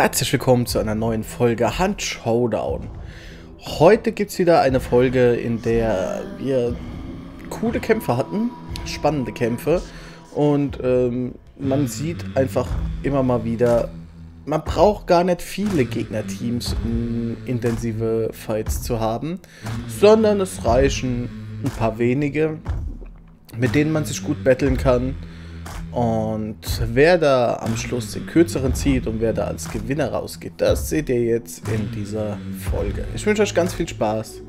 Herzlich willkommen zu einer neuen Folge Hand Showdown. Heute gibt es wieder eine Folge, in der wir coole Kämpfe hatten, spannende Kämpfe und ähm, man sieht einfach immer mal wieder, man braucht gar nicht viele Gegnerteams, um intensive Fights zu haben, sondern es reichen ein paar wenige, mit denen man sich gut battlen kann und wer da am Schluss den kürzeren zieht und wer da als Gewinner rausgeht, das seht ihr jetzt in dieser Folge. Ich wünsche euch ganz viel Spaß.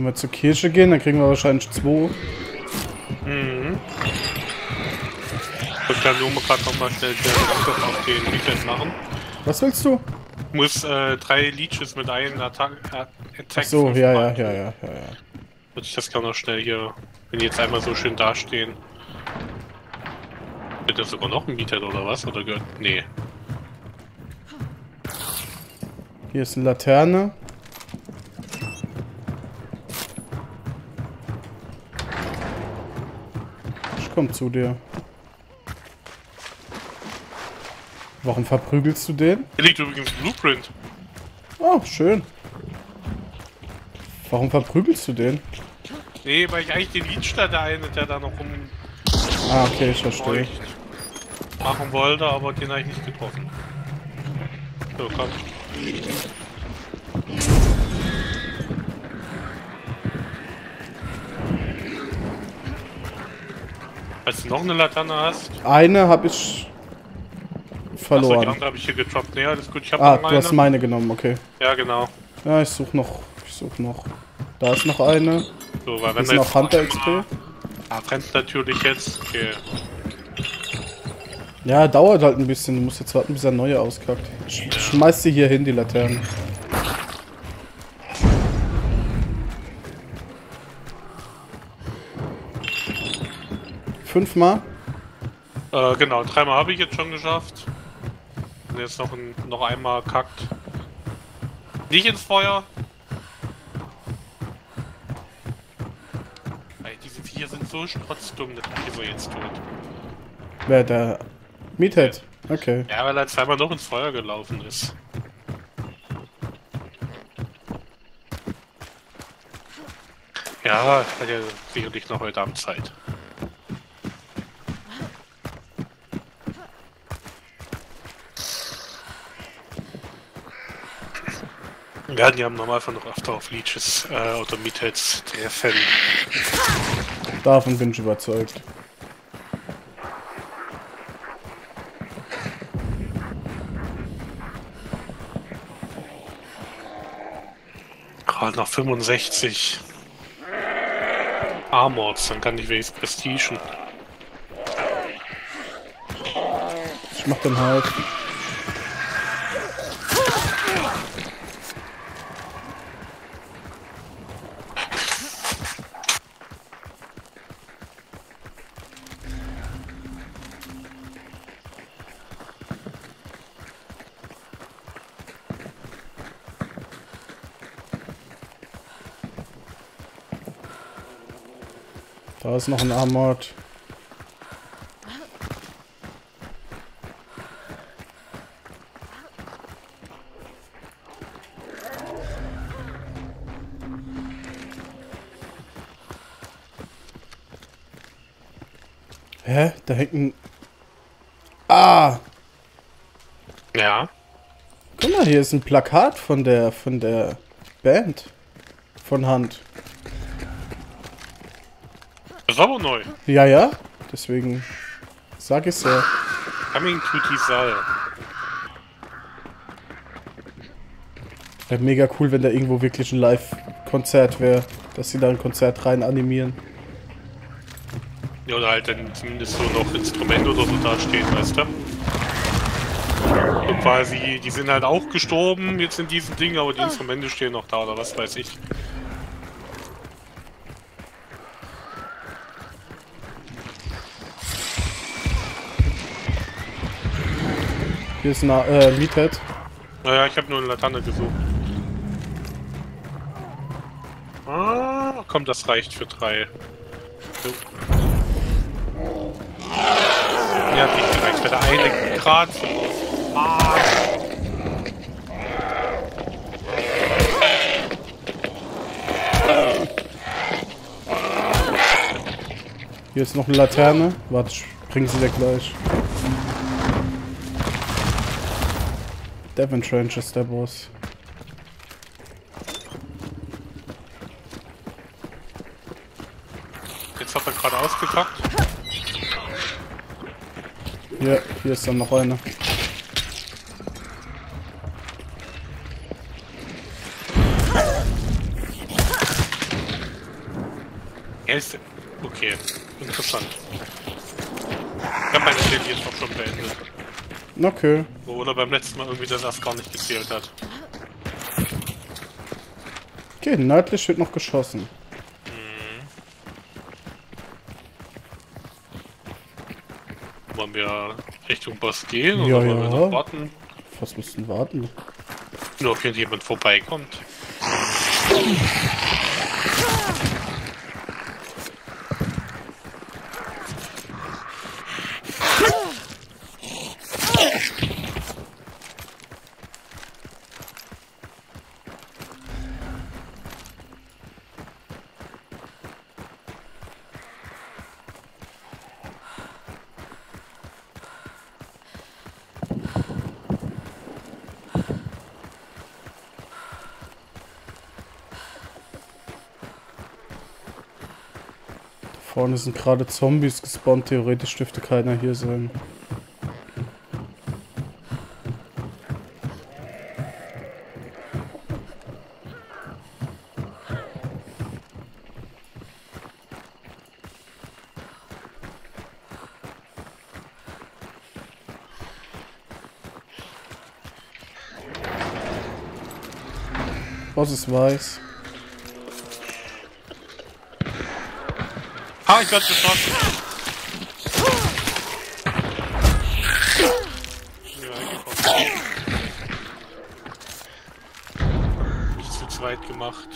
Wenn wir zur Kirche gehen, dann kriegen wir wahrscheinlich zwei. Mhm. Ich kann nur gerade nochmal schnell den Angriff auf den Legion machen. Was willst du? Muss äh, drei Leeches mit einem Attack. Äh, Attack so, ja, ja, ja, ja, ja, ja. Ich das gerne noch schnell hier, wenn die jetzt einmal so schön dastehen. Wird das sogar noch ein Meter oder was? Oder gehört. Nee. Hier ist eine Laterne. Kommt zu dir. Warum verprügelst du den? Hier liegt übrigens Blueprint. Oh, schön. Warum verprügelst du den? Nee, weil ich eigentlich den Leadster da eine, der da noch rum... Ah, okay, ich verstehe. Machen wollte, aber den habe ich nicht getroffen. So, komm. Falls du noch eine Laterne hast. Eine habe ich verloren. Achso, die andere habe ich hier getroppt. Nee, alles gut. Ich ah, du eine. hast meine genommen, okay. Ja, genau. Ja, ich suche noch. Ich suche noch. Da ist noch eine. So, weil wenn ist noch Hunter XP. Ah, brennt natürlich jetzt. Okay. Ja, dauert halt ein bisschen. Du musst jetzt warten, bis er neue auskackt. Sch ja. Schmeiß sie hier hin, die Laternen. Fünfmal? Äh, genau, dreimal habe ich jetzt schon geschafft. Und jetzt noch, ein, noch einmal kackt. Nicht ins Feuer. Ey, diese vier sind so strotzdumm, dass ich so jetzt tot. Wer, der Meathead? Okay. Ja, weil er zweimal noch ins Feuer gelaufen ist. Ja, hat ja sicherlich noch heute Abend Zeit. Ja, die haben normalerweise noch öfter auf Leeches äh, oder Meatheads treffen. Davon bin ich überzeugt. Gerade noch 65 Armors, dann kann ich wenigstens prestigen. Ich mach den halt. Ist noch ein Armort. Hä? Da hängt ein... Ah! Ja? Guck mal, hier ist ein Plakat von der, von der Band. Von Hand. Aber neu. Ja, ja. Deswegen sag ich ja. Coming to Tisal. Wäre mega cool, wenn da irgendwo wirklich ein Live-Konzert wäre. Dass sie da ein Konzert rein animieren. Ja, oder halt dann zumindest so noch Instrument oder so da stehen, weißt du? Und quasi, die sind halt auch gestorben jetzt in diesem Ding, aber die Instrumente stehen noch da oder was weiß ich. Hier ist ein äh, Meathead. Naja, ich habe nur eine Laterne gesucht. Ah, komm, das reicht für drei. So. Ja, hat nicht gereicht, weil der eine Grad. Ah. Hier ist noch eine Laterne. Warte, ich bring sie dir gleich. Devon Trench ist der Boss. Jetzt hat er gerade ausgepackt. Hier, hier ist dann noch eine. Er ist. Okay, interessant. Ich habe meine Serie jetzt auch schon beendet. Okay. Oder beim letzten Mal irgendwie das erst gar nicht gezählt hat. Okay, nördlich wird noch geschossen. Wollen wir Richtung Boss gehen Ja, oder wollen wir ja. noch warten? Was müssen warten? Nur ob hier jemand vorbeikommt. Vorne sind gerade Zombies gespawnt. Theoretisch dürfte keiner hier sein. Boss ist weiß. Ah, ich werde geschossen. Nicht zu zweit gemacht.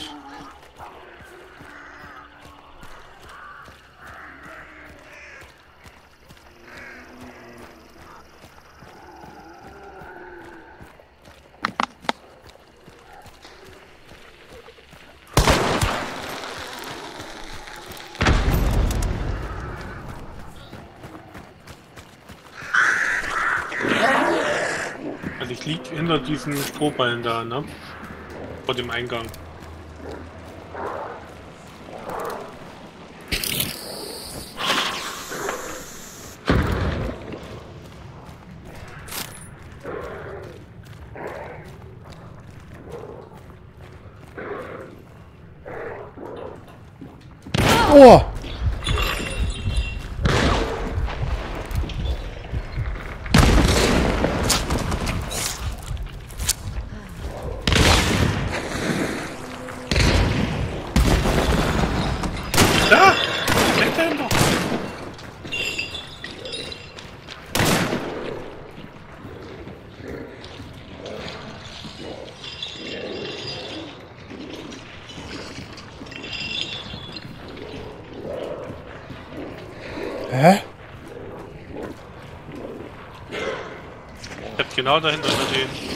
Also ich lieg hinter diesen Strohballen da, ne? Vor dem Eingang. Oh! Da! Bleibt er noch! Hä? Ich hab genau dahinter stehen.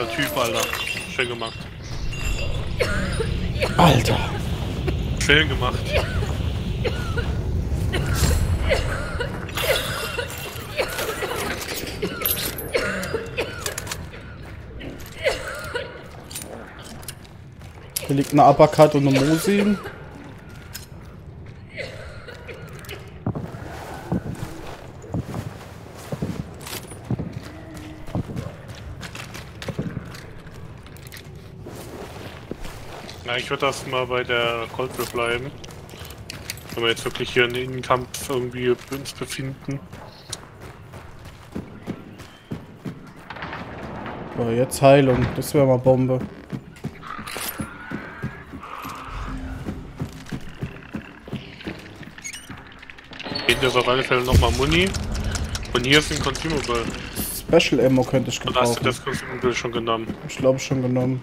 Geiler Typ, Alter. Schön gemacht. Alter. Schön gemacht. Hier liegt eine Uppercut und eine Mosin. Ich würde erstmal bei der Goldwürfel bleiben. Wenn wir jetzt wirklich hier einen Innenkampf irgendwie uns befinden. So, jetzt Heilung. Das wäre mal Bombe. Geht jetzt auf alle Fälle nochmal Muni. Und hier ist ein Consumable. Special Ammo könnte ich Und hast du gebrauchen. das Consumable schon genommen? Ich glaube schon genommen.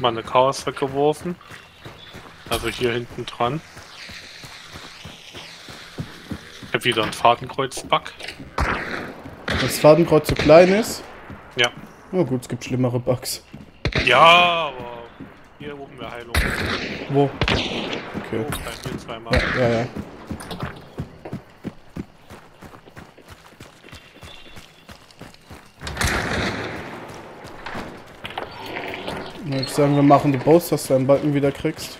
Mal eine Chaos weggeworfen. Also hier hinten dran. Ich hab wieder ein Fadenkreuz-Bug. Das Fadenkreuz so klein ist. Ja. Oh gut, es gibt schlimmere Bugs. Ja, aber hier oben wäre Heilung. Wo? Oh, Okay. mir zweimal. Ja, ja, ja. Ich würde sagen, wir machen die Boss, dass du einen Balken wieder kriegst.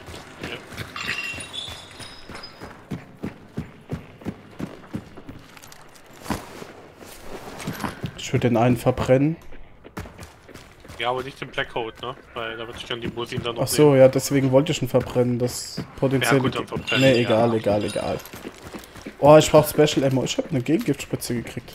Ich würde den einen verbrennen. Ja, aber nicht den Blackcoat, ne? Weil da wird sich dann die Musin dann noch Ach so, ja, deswegen wollte ich ihn verbrennen. Das potenziell. Ja, verbrennen, nee, ja. egal, egal, egal. Oh, ich brauche Special Ammo. Ich habe eine Gegengiftspritze gekriegt.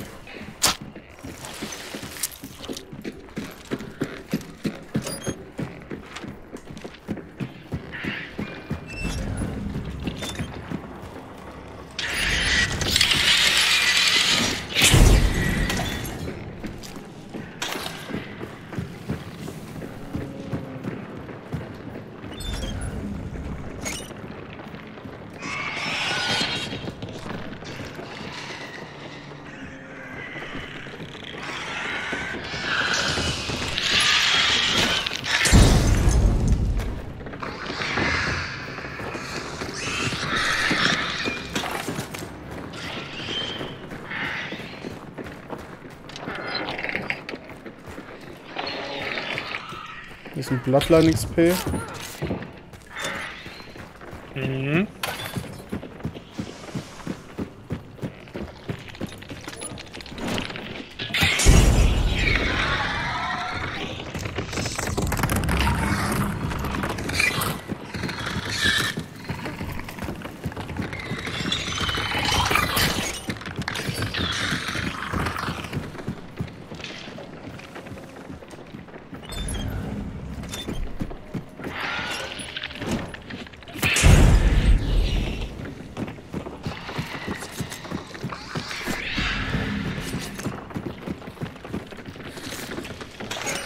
Ein Bloodline XP.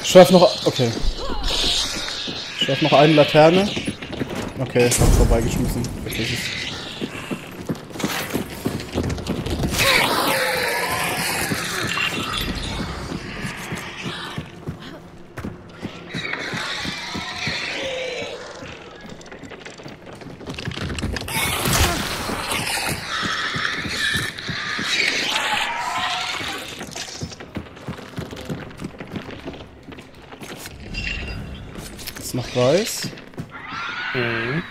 Ich werf noch. Okay. Ich werf noch eine Laterne. Okay, hab vorbeigeschmissen. Vergiss es. Ist noch weiß. Mhm.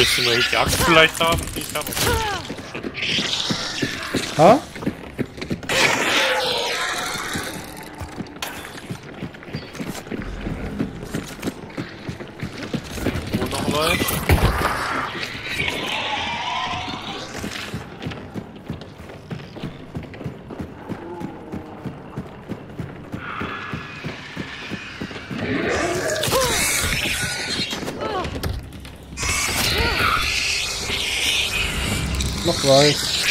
Müssen wir hier die Axt vielleicht haben? Ich habe Ha? Weiß.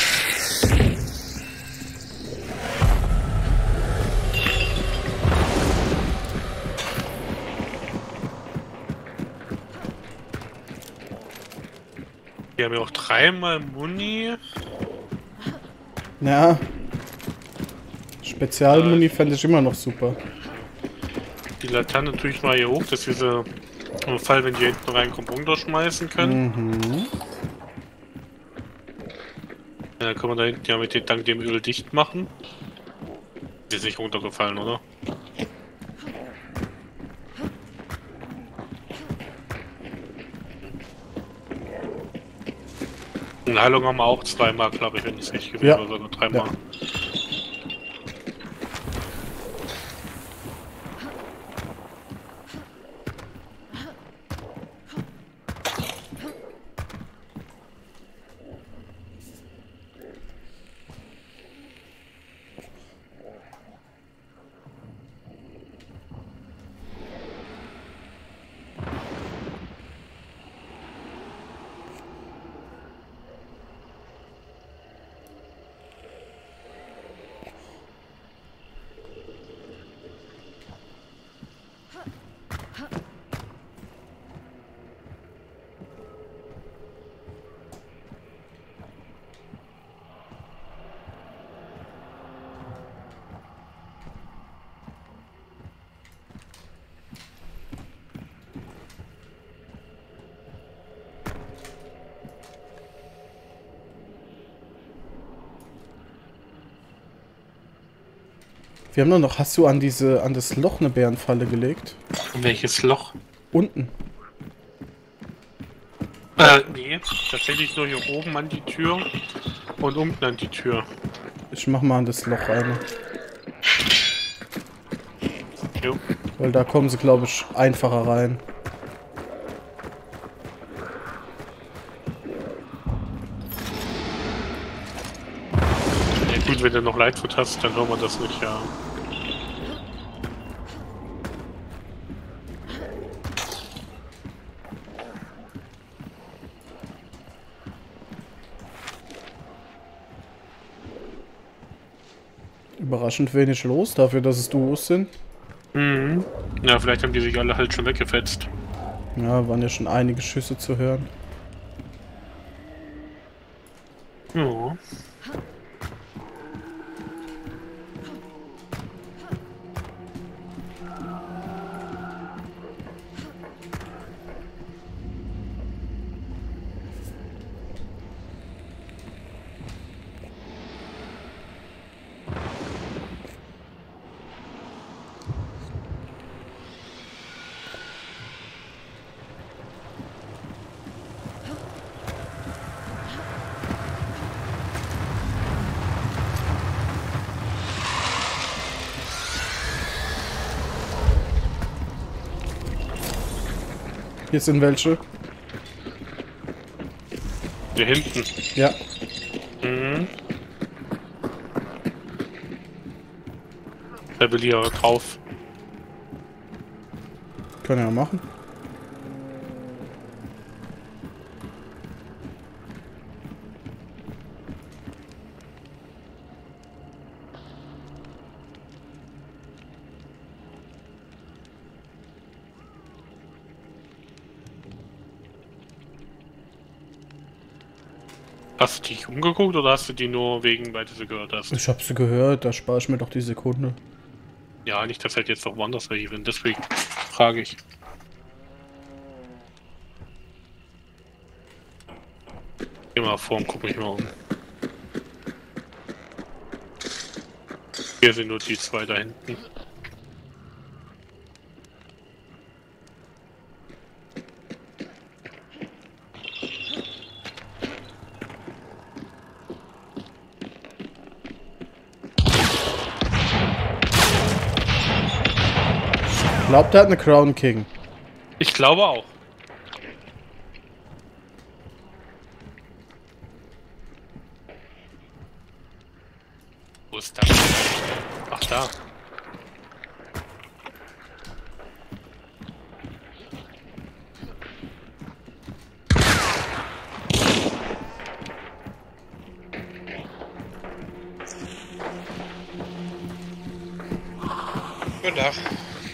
Wir haben ja auch dreimal Muni. Ja. Spezialmuni fände ich immer noch super. Die Laterne tue ich mal hier hoch, dass wir sie im Fall, wenn die hinten reinkommen, runterschmeißen können. Mhm. Dann kann man da hinten ja mit dem, dank dem Öl dicht machen. Die ist nicht runtergefallen, oder? Eine Heilung haben wir auch zweimal, glaube ich, wenn ich es richtig gesehen Ja. sogar dreimal. Ja. Wir haben nur noch, hast du an diese, an das Loch eine Bärenfalle gelegt? Welches Loch? Unten. Äh, nee, tatsächlich nur hier oben an die Tür und unten an die Tür. Ich mach mal an das Loch eine. Jo. Weil da kommen sie, glaube ich, einfacher rein. Gut, wenn du noch Lightfoot hast, dann hört man das nicht, ja. Überraschend wenig los, dafür, dass es Duos sind. Mhm. Ja, vielleicht haben die sich alle halt schon weggefetzt. Ja, waren ja schon einige Schüsse zu hören. Ja. Hier sind welche. Hier hinten. Ja. Mhm. Rebelliere drauf. Können wir machen. Hast du dich umgeguckt oder hast du die nur wegen, weil du sie gehört hast? Ich hab sie gehört, da spare ich mir doch die Sekunde. Ja, nicht, dass halt jetzt noch woanders welche sind, deswegen frage ich. Geh mal vor und guck mich mal um. Hier sind nur die zwei da hinten. Glaubt, er hat eine Crown King. Ich glaube auch. Wo ist das? Ach da.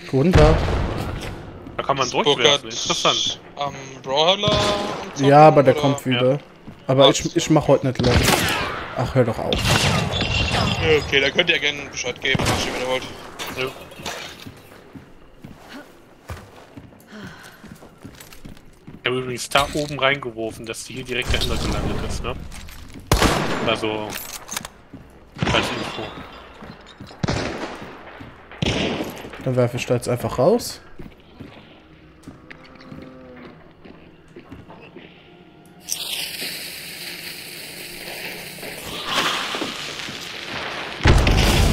Guten Tag. Da kann man durchwerfen. Interessant. Am Brawler? Ja, aber der oder? kommt wieder. Aber ich, ich mach heute nicht lang. Ach, hör doch auf. Ja, Okay, da könnt ihr gerne Bescheid geben, was ihr wieder wollt. Ja. Ich habe übrigens da oben reingeworfen, dass die hier direkt dahinter gelandet ist, ne? Also. Als Info. Dann werfe ich da jetzt einfach raus.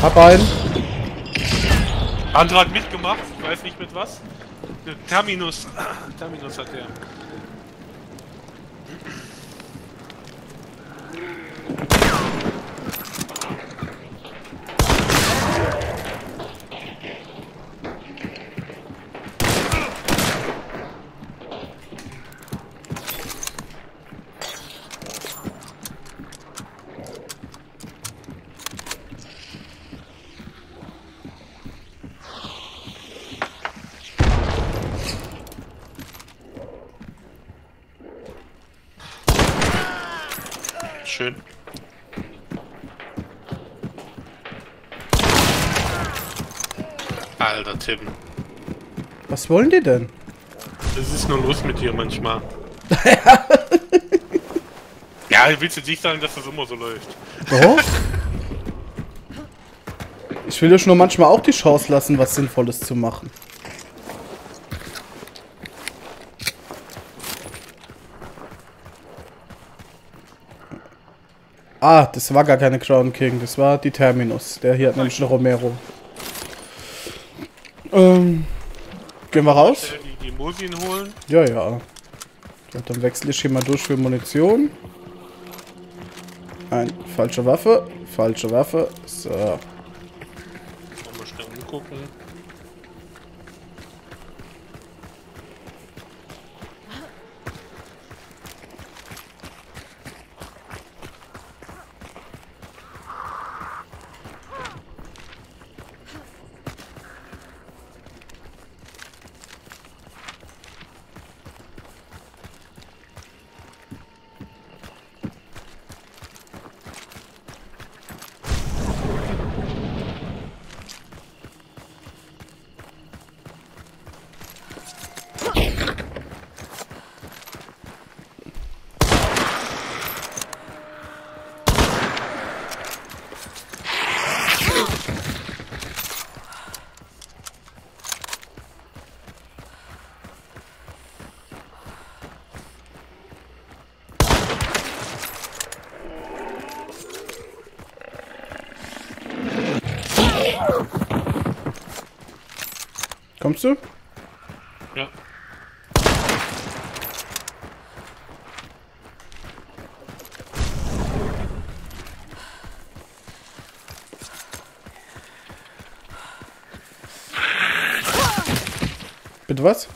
Hab einen. Andere hat mitgemacht, weiß nicht mit was. Terminus. Terminus hat er. Alter Tim. Was wollen die denn? Das ist nur los mit dir manchmal. ja, willst du nicht sagen, dass das immer so läuft? Doch. Ich will euch nur manchmal auch die Chance lassen, was Sinnvolles zu machen. Ah, das war gar keine Crown King, das war die Terminus. Der hier hat nämlich einen Romero. Ähm, gehen wir raus? Schnell Die, die Musien holen. Ja, ja. ja. Dann wechsle ich hier mal durch für Munition. Ein, falsche Waffe, falsche Waffe. So. Mal schnell umgucken. Kommst du? Ja. Bitte was?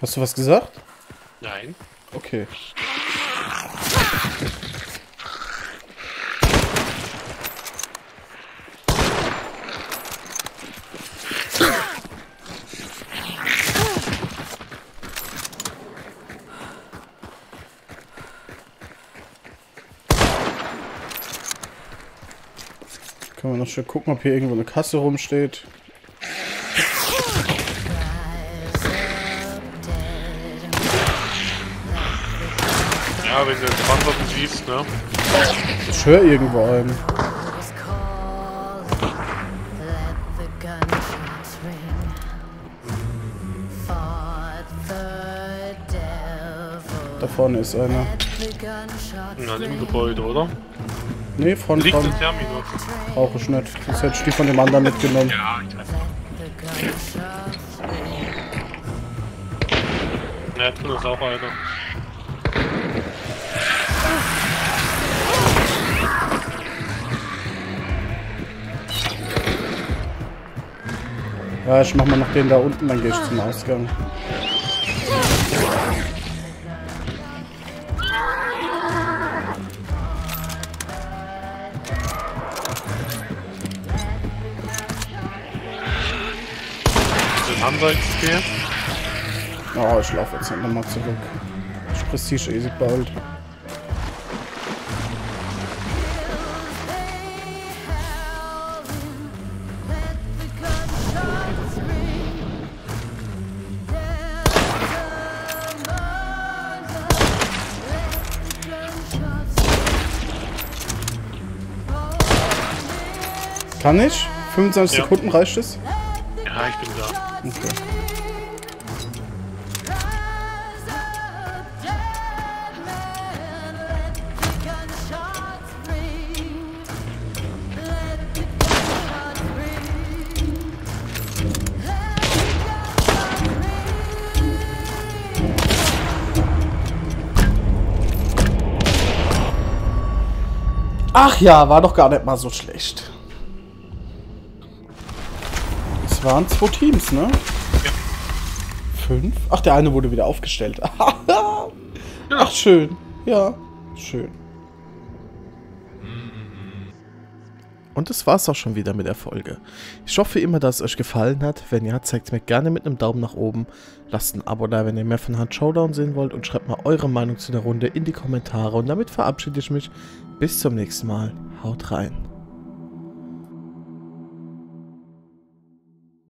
Hast du was gesagt? Nein. Okay. Noch schnell gucken, ob hier irgendwo eine Kasse rumsteht. Ja, wenn du den Panzer siehst, ne? Ich höre irgendwo einen. Da vorne ist einer. Na, im. Gebäude, oder? Nee, von Liegt im Terminus. Brauche ich nicht. Das hätte ich die von dem anderen mitgenommen. Ja, ich weiß. Ja, drin ist auch einer. Ja, ich mach mal noch den da unten, dann gehe ich zum Ausgang. Hansa XP. Oh, ich laufe jetzt nochmal zurück. Ich Prestige easy bald. Kann ich? 25 Ja. Sekunden reicht es? Punkte. Ach ja, war doch gar nicht mal so schlecht. Waren zwei Teams, ne? Ja. Fünf? Ach, der eine wurde wieder aufgestellt. Ach, schön. Ja, schön. Und das war's auch schon wieder mit der Folge. Ich hoffe immer, dass es euch gefallen hat. Wenn ja, zeigt es mir gerne mit einem Daumen nach oben. Lasst ein Abo da, wenn ihr mehr von Hand Showdown sehen wollt. Und schreibt mal eure Meinung zu der Runde in die Kommentare. Und damit verabschiede ich mich. Bis zum nächsten Mal. Haut rein.